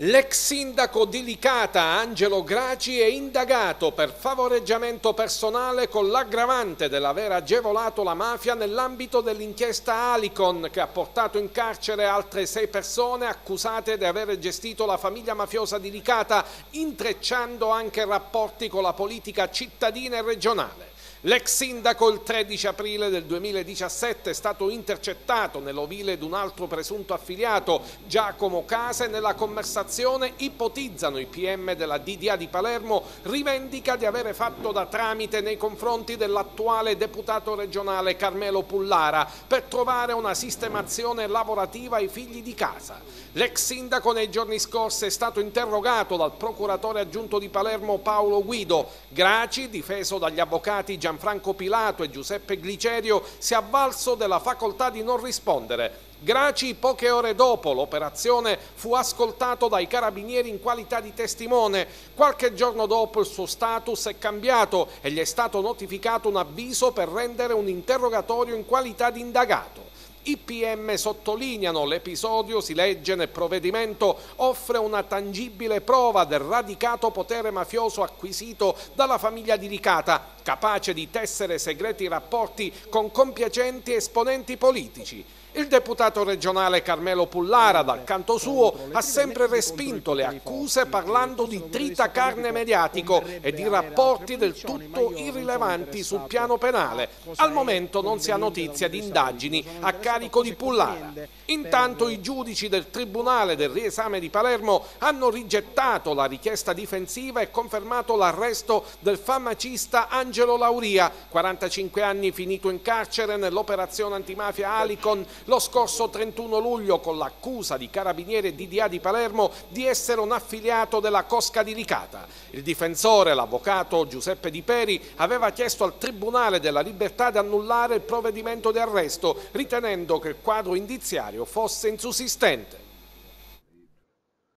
L'ex sindaco di Licata Angelo Graci è indagato per favoreggiamento personale con l'aggravante dell'aver agevolato la mafia nell'ambito dell'inchiesta Alicon che ha portato in carcere altre sei persone accusate di aver gestito la famiglia mafiosa di Licata intrecciando anche rapporti con la politica cittadina e regionale. L'ex sindaco il 13 aprile del 2017 è stato intercettato nell'ovile di un altro presunto affiliato, Giacomo Case, nella conversazione ipotizzano i PM della DDA di Palermo, rivendica di avere fatto da tramite nei confronti dell'attuale deputato regionale Carmelo Pullara per trovare una sistemazione lavorativa ai figli di casa. L'ex sindaco nei giorni scorsi è stato interrogato dal procuratore aggiunto di Palermo Paolo Guido. Graci, difeso dagli avvocati Gianfranco Gianfranco Pilato e Giuseppe Glicerio si è avvalso della facoltà di non rispondere. Graci, poche ore dopo l'operazione, fu ascoltato dai carabinieri in qualità di testimone. Qualche giorno dopo il suo status è cambiato e gli è stato notificato un avviso per rendere un interrogatorio in qualità di indagato. I PM sottolineano l'episodio, si legge nel provvedimento, offre una tangibile prova del radicato potere mafioso acquisito dalla famiglia di Licata, capace di tessere segreti rapporti con compiacenti esponenti politici. Il deputato regionale Carmelo Pullara, dal canto suo, ha sempre respinto le accuse parlando di trita carne mediatico e di rapporti del tutto irrilevanti sul piano penale. Al momento non si ha notizia di indagini a carico di Pullara. Intanto i giudici del Tribunale del riesame di Palermo hanno rigettato la richiesta difensiva e confermato l'arresto del farmacista Angelo Lauria, 45 anni finito in carcere nell'operazione antimafia Alicon lo scorso 31 luglio con l'accusa di carabiniere DDA di Palermo di essere un affiliato della Cosca di Licata. Il difensore, l'avvocato Giuseppe Di Peri, aveva chiesto al Tribunale della Libertà di annullare il provvedimento di arresto, ritenendo che il quadro indiziario fosse insussistente.